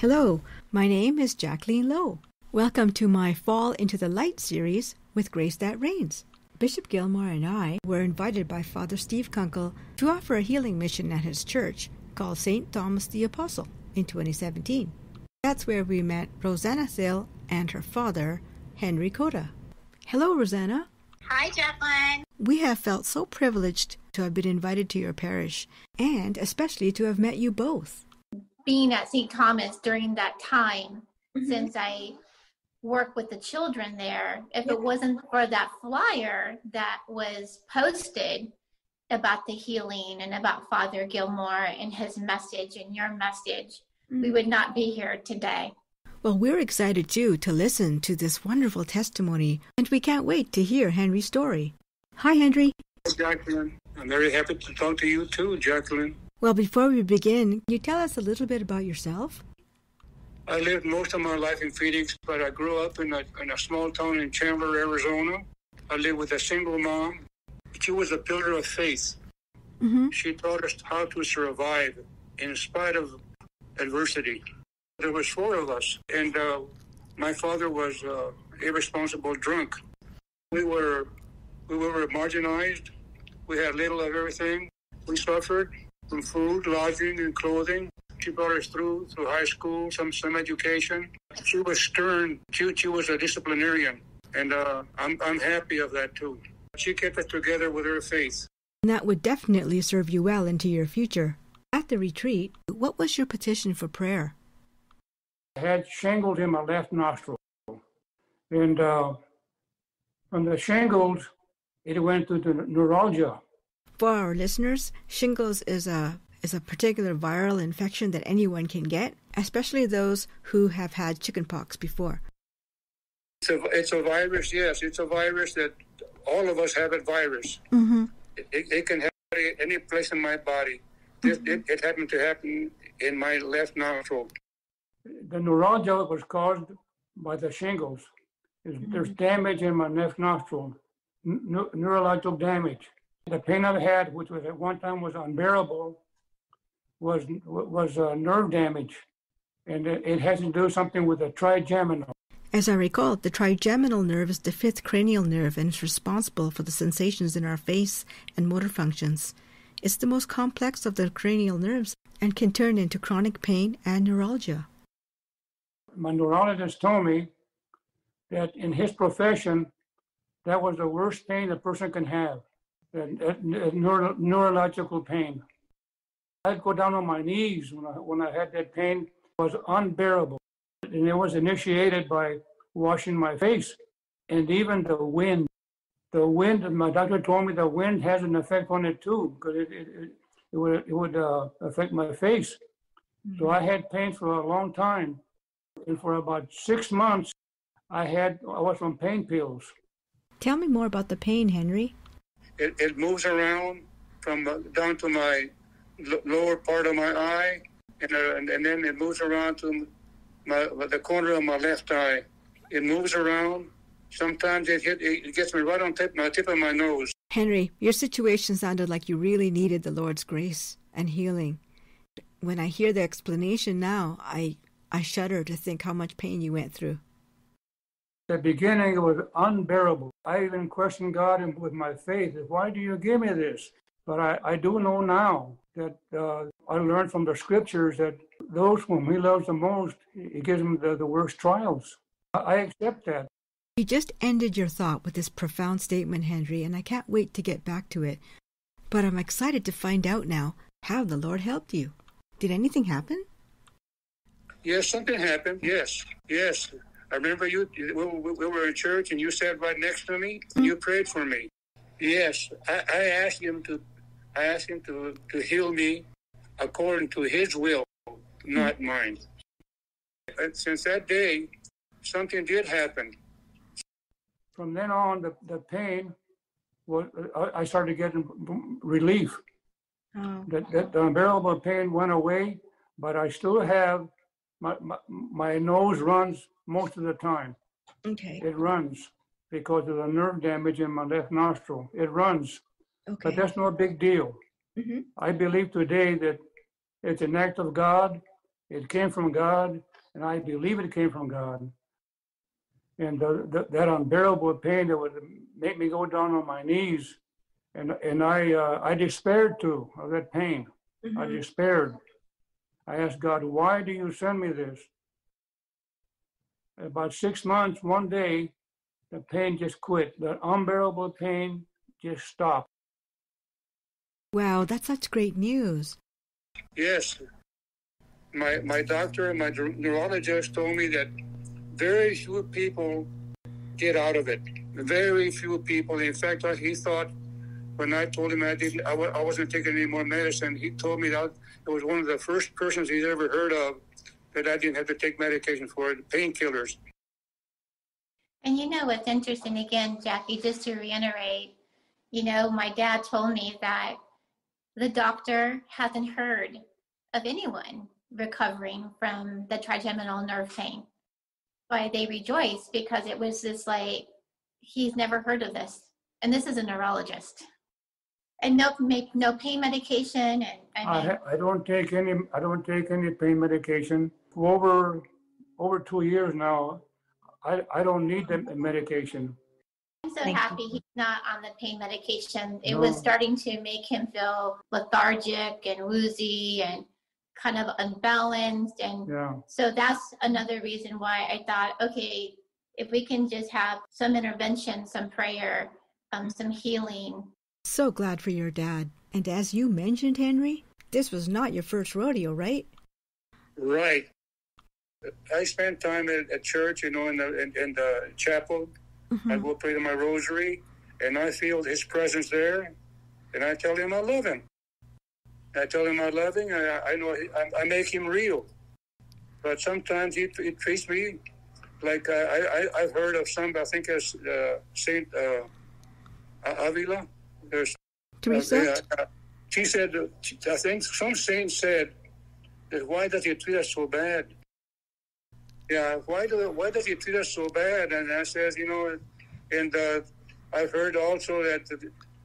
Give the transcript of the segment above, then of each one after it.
Hello, my name is Jacqueline Loh. Welcome to my Fall into the Light series with Grace That Reigns. Bishop Gilmore and I were invited by Father Steve Kunkel to offer a healing mission at his church called St. Thomas the Apostle in 2017. That's where we met Rosanna Thill and her father, Henry Kota. Hello, Rosanna. Hi, Jacqueline. We have felt so privileged to have been invited to your parish and especially to have met you both. Being at St. Thomas during that time, mm-hmm. since I work with the children there, if yeah. it wasn't for that flyer that was posted about the healing and about Father Gilmore and his message and your message, mm-hmm. we would not be here today. Well, we're excited too to listen to this wonderful testimony, and we can't wait to hear Henry's story. Hi, Henry. Jacqueline. I'm very happy to talk to you too, Jacqueline. Well, before we begin, can you tell us a little bit about yourself? I lived most of my life in Phoenix, but I grew up in a, in a small town in Chandler, Arizona. I lived with a single mom. She was a pillar of faith. Mm-hmm. She taught us how to survive in spite of adversity. There was four of us, and uh, my father was uh, irresponsible drunk. We were we were marginalized. We had little of everything. We suffered from food, lodging, and clothing. She brought us through through high school, some some education. She was stern. She, she was a disciplinarian, and uh, I'm I'm happy of that too. She kept us together with her faith. And that would definitely serve you well into your future. At the retreat, what was your petition for prayer? I had shingles in my left nostril. And uh, from the shingles, it went to the neuralgia. For our listeners, shingles is a is a particular viral infection that anyone can get, especially those who have had chickenpox before. It's a, it's a virus, yes. It's a virus that all of us have a virus. Mm-hmm. It, it, it, can happen any place in my body. Mm-hmm. It, it, happened to happen in my left nostril the neuralgia was caused by the shingles. There's, mm-hmm. there's damage in my left nostril, n- neurological damage. The pain I had, which was at one time was unbearable, was was uh, nerve damage, and it, it has to do something with the trigeminal. As I recall, the trigeminal nerve is the fifth cranial nerve and is responsible for the sensations in our face and motor functions. It's the most complex of the cranial nerves and can turn into chronic pain and neuralgia my neurologist told me that in his profession, that was the worst pain a person can have, neuro, neurological pain. I'd go down on my knees when I, when I had that pain. It was unbearable. And it was initiated by washing my face and even the wind. The wind, my doctor told me the wind has an effect on it too, because it, it, it, it would, it would uh, affect my face. Mm-hmm. So I had pain for a long time. And for about six months, I had I was on pain pills. Tell me more about the pain, Henry. It, it moves around from down to my l- lower part of my eye, and, uh, and, and then it moves around to my the corner of my left eye. It moves around. Sometimes it hit, it gets me right on tip, my tip of my nose. Henry, your situation sounded like you really needed the Lord's grace and healing. When I hear the explanation now, I I shudder to think how much pain you went through. The beginning it was unbearable. I even questioned God with my faith. Why do you give me this? But I, I do know now that uh, I learned from the scriptures that those whom He loves the most, He gives them the, the worst trials. I accept that. You just ended your thought with this profound statement, Henry, and I can't wait to get back to it. But I'm excited to find out now how the Lord helped you. Did anything happen? Yes, something happened. Yes, yes. I remember you. We, we were in church, and you sat right next to me. And you prayed for me. Yes, I, I asked him to. I asked him to to heal me according to His will, not mm-hmm. mine. And since that day, something did happen. From then on, the, the pain was. I started getting relief. Oh. That, that the unbearable pain went away, but I still have my, my, my nose runs most of the time. Okay. It runs because of the nerve damage in my left nostril. It runs. Okay. But that's no big deal. Mm-hmm. I believe today that it's an act of God. It came from God. and I believe it came from God. And the, the, that unbearable pain that would make me go down on my knees, and and I uh, I despaired too of that pain. Mm-hmm. I despaired. I asked God, why do you send me this? About six months, one day, the pain just quit. The unbearable pain just stopped. Wow, that's such great news. Yes. My, my doctor and my neurologist told me that very few people get out of it. Very few people. In fact, uh, he thought when I told him I didn't, I, I wasn't taking any more medicine, he told me that it was one of the first persons he's ever heard of that I didn't have to take medication for it, painkillers. And you know what's interesting again, Jackie, just to reiterate, you know, my dad told me that the doctor hasn't heard of anyone recovering from the trigeminal nerve pain. Why they rejoice because it was just like he's never heard of this. And this is a neurologist. And no, make no pain medication. And I, mean, I, I don't take any. I don't take any pain medication. For over over two years now, I, I don't need the medication. I'm so Thank happy you. he's not on the pain medication. It no. was starting to make him feel lethargic and woozy and kind of unbalanced. And yeah. so that's another reason why I thought, okay, if we can just have some intervention, some prayer, um, some healing. So glad for your dad. And as you mentioned, Henry, this was not your first rodeo, right? Right. I spent time at, at church, you know, in the in, in the chapel. Mm-hmm. I go pray to my rosary, and I feel His presence there, and I tell Him I love Him. I tell Him I love Him. I, I know I, I, make Him real, but sometimes He, he treats me like uh, I, I have heard of some. I think as uh, Saint uh, Avila. There's Teresa. Uh, she said, I think some saint said why does He treat us so bad? Yeah, why do why does he treat us so bad? And I says, you know, and uh, I've heard also that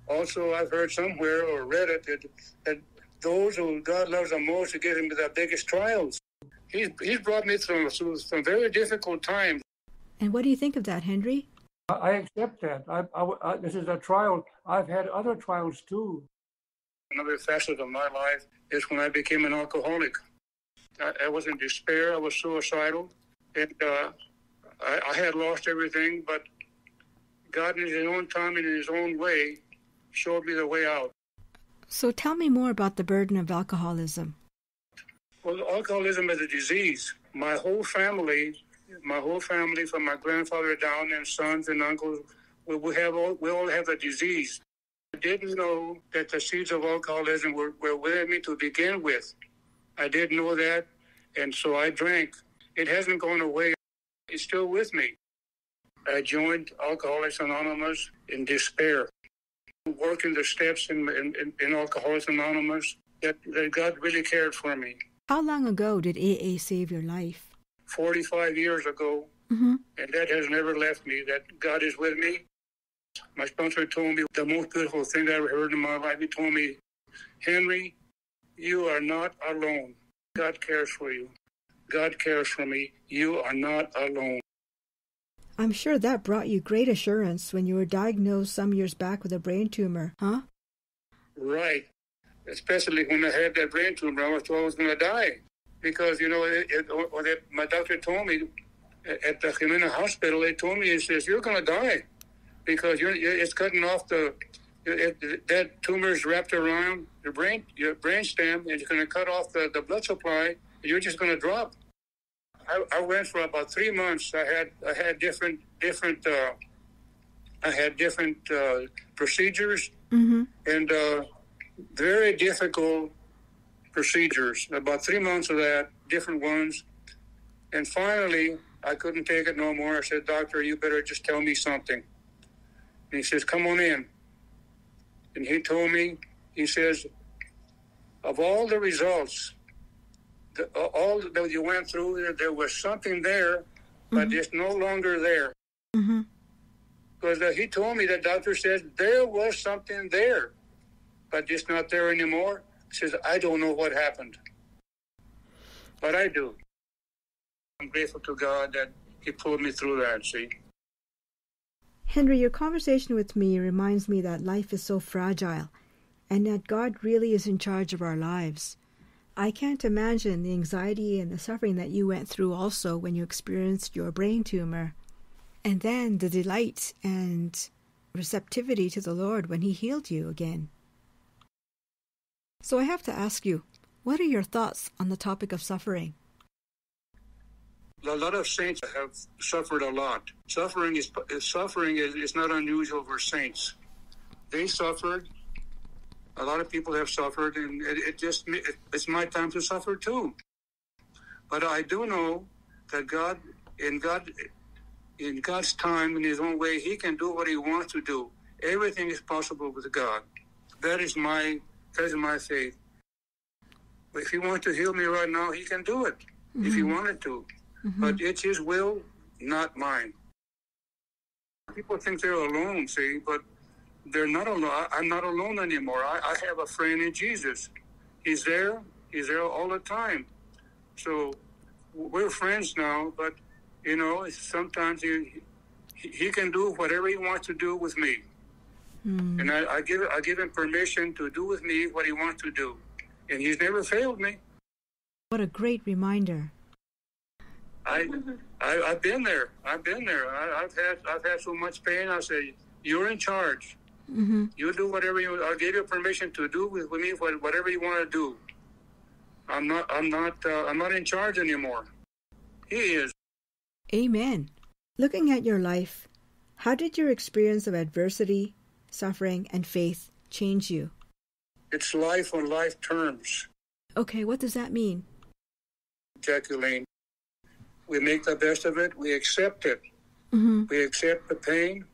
also I've heard somewhere or read it that, that those who God loves the most to give him the biggest trials. He's he's brought me through some, some very difficult times. And what do you think of that, Henry? I accept that. I, I, I, this is a trial. I've had other trials too. Another facet of my life is when I became an alcoholic. I, I was in despair. I was suicidal and uh, I, I, had lost everything, but God, in His own time and in His own way, showed me the way out. So tell me more about the burden of alcoholism. Well, alcoholism is a disease. My whole family, my whole family, from my grandfather down, and sons and uncles, we, we have all, we all have a disease. I didn't know that the seeds of alcoholism were, were within me to begin with. I didn't know that, and so I drank it hasn't gone away. It's still with me. I joined Alcoholics Anonymous in despair, working the steps in, in, in Alcoholics Anonymous that, that God really cared for me. How long ago did AA save your life? 45 years ago. Mm-hmm. And that has never left me, that God is with me. My sponsor told me the most beautiful thing I ever heard in my life. He told me, Henry, you are not alone. God cares for you. God cares for me. You are not alone. I'm sure that brought you great assurance when you were diagnosed some years back with a brain tumor, huh? Right. Especially when I had that brain tumor, I was told I was going to die. Because, you know, it, it, it, my doctor told me at the Jimena Hospital, they told me, he says, you're going to die because you're, it's cutting off the, it, that tumor is wrapped around your brain, your brain stem, and it's going to cut off the, the blood supply you're just going to drop. I, I, went for about three months. I had I had different different uh, I had different uh, procedures mm-hmm. and uh, very difficult procedures. About three months of that, different ones, and finally I couldn't take it no more. I said, "Doctor, you better just tell me something." And he says, "Come on in." And he told me, he says, of all the results the, all that you went through, there, was something there, but mm-hmm. it's no longer there. Mm-hmm. Because uh, he told me, the doctor said, there was something there, but it's not there anymore. He says, I don't know what happened. But I do. I'm grateful to God that He pulled me through that, see. Henry, your conversation with me reminds me that life is so fragile and that God really is in charge of our lives. I can't imagine the anxiety and the suffering that you went through also when you experienced your brain tumor, and then the delight and receptivity to the Lord when He healed you again. So I have to ask you, what are your thoughts on the topic of suffering? A lot of saints have suffered a lot. Suffering is suffering is, is not unusual for saints. They suffered a lot of people have suffered, and it, it just it, it's my time to suffer too. But I do know that God, in God, in God's time, in His own way, He can do what He wants to do. Everything is possible with God. That is my that is my faith. If He wants to heal me right now, He can do it. Mm-hmm. If He mm-hmm. wanted to, mm-hmm. but it's His will, not mine. People think they're alone, see, but they're not alone. I'm not alone anymore. I, I have a friend in Jesus. He's there. He's there all the time. So we're friends now. But you know, sometimes he he can do whatever he wants to do with me, mm. and I, I give I give him permission to do with me what he wants to do, and he's never failed me. What a great reminder. I, I have been there. I've been there. I, have had I've had so much pain. I say, you're in charge. Mm-hmm. You do whatever you. I'll give you permission to do with, with me whatever you want to do. I'm not. I'm not. Uh, I'm not in charge anymore. He is. Amen. Looking at your life, how did your experience of adversity, suffering, and faith change you? It's life on life terms. Okay, what does that mean? Jacqueline, we make the best of it. We accept it. Mm-hmm. We accept the pain.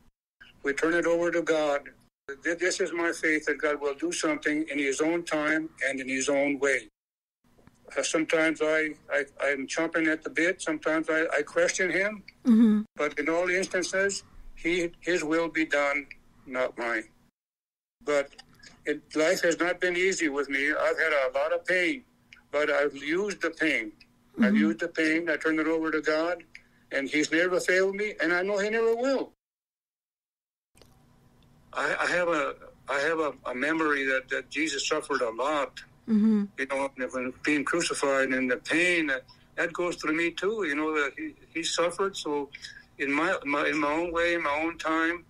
We turn it over to God. This is my faith that God will do something in His own time and in His own way. Uh, sometimes I, I, I'm chomping at the bit. Sometimes I, I question Him. Mm-hmm. But in all instances, he, His will be done, not mine. But it, life has not been easy with me. I've had a lot of pain, but I've used the pain. Mm-hmm. I've used the pain. I turned it over to God, and He's never failed me, and I know He never will. I, I have a I have a, a, memory that, that Jesus suffered a lot. Mm-hmm. You know, when being crucified and the pain that, that goes through me too. You know that he, he suffered. So in my, my in my own way, in my own time,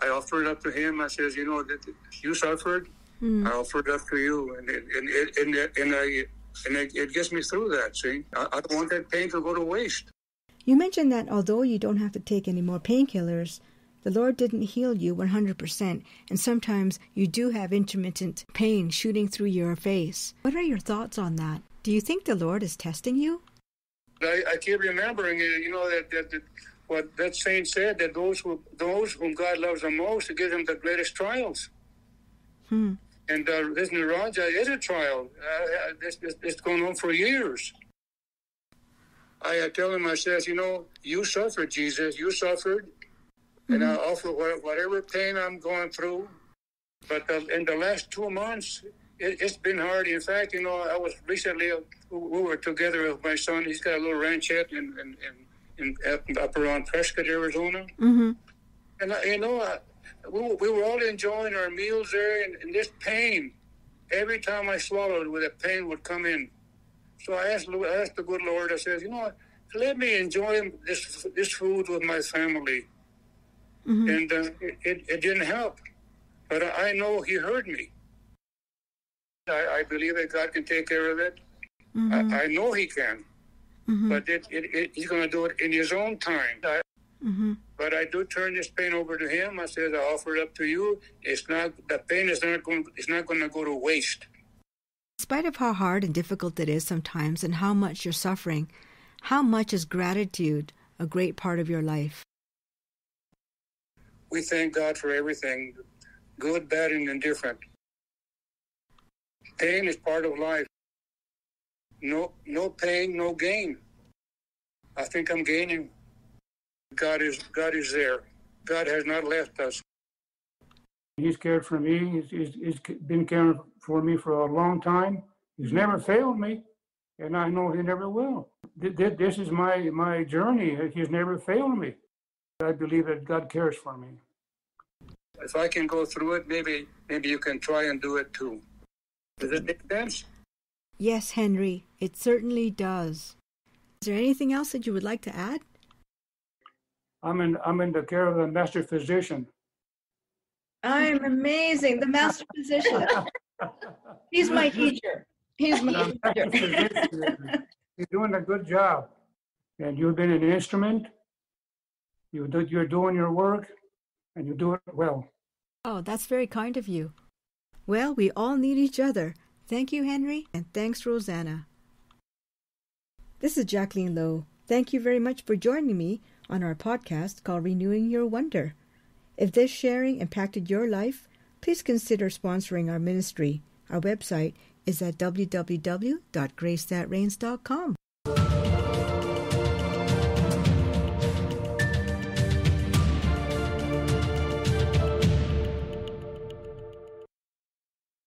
I offered it up to him. I says, you know, that you suffered. Mm-hmm. I offered it up to you, and and and, and, and I and it, it, gets me through that. See, I, I don't want that pain to go to waste. You mentioned that although you don't have to take any more painkillers, the Lord didn't heal you 100%, and sometimes you do have intermittent pain shooting through your face. What are your thoughts on that? Do you think the Lord is testing you? I, I keep remembering, you know, that, that, that what that saint said that those who those whom God loves the most, He gives them the greatest trials. Hmm. And uh, this neuralgia is a trial. Uh, it's, it's going on for years. I uh, tell him, I says, you know, you suffered, Jesus. You suffered and I mm-hmm. offer whatever pain I'm going through. But uh, in the last two months, it, has been hard. In fact, you know, I was recently, uh, we were together with my son. He's got a little ranchette in, in, in, in up, around Prescott, Arizona. Mm-hmm. And, uh, you know, I, we, we were all enjoying our meals there, and, and this pain, every time I swallowed, where the pain would come in. So I asked, I asked the good Lord, I said, you know, let me enjoy this, this food with my family. Mm-hmm. And uh, it, it didn't help. But I know He heard me. I, I believe that God can take care of it. Mm-hmm. I, I, know He can. Mm-hmm. But it, it, He's going to do it in His own time. I, mm-hmm. But I do turn this pain over to Him. I said, I offer it up to you. It's not the pain is not going. It's not going to go to waste. In spite of how hard and difficult it is sometimes, and how much you're suffering, how much is gratitude a great part of your life? We thank God for everything, good, bad, and indifferent. Pain is part of life. No, no pain, no gain. I think I'm gaining. God is God is there. God has not left us. He's cared for me. He's, he's, he's been caring for me for a long time. He's never failed me. and I know He never will. This is my my journey. He's never failed me. I believe that God cares for me. If I can go through it, maybe maybe you can try and do it too. Does it make sense? Yes, Henry, it certainly does. Is there anything else that you would like to add? I'm in I'm in the care of the master physician. I'm amazing. The master physician. He's my teacher. He's my teacher. You're doing a good job. And you've been an instrument. You do, you're doing your work and you do it well. Oh, that's very kind of you. Well, we all need each other. Thank you, Henry, and thanks, Rosanna. This is Jacqueline Loh. Thank you very much for joining me on our podcast called Renewing Your Wonder. If this sharing impacted your life, please consider sponsoring our ministry. Our website is at www.gracethatreigns.com.